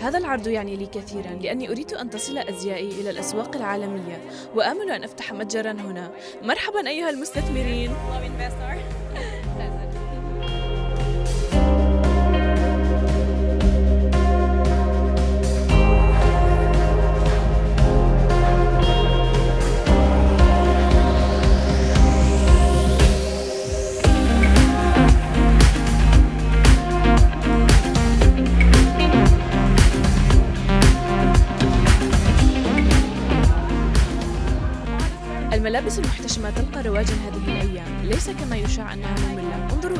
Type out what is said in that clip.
هذا العرض يعني لي كثيرا لأني أريد أن تصل أزيائي إلى الأسواق العالمية وآمل أن أفتح متجرا هنا. مرحبا أيها المستثمرين. الملابس المحتشمة تلقى رواجا هذه الأيام. ليس كما يشاع أنها مملة. انظروا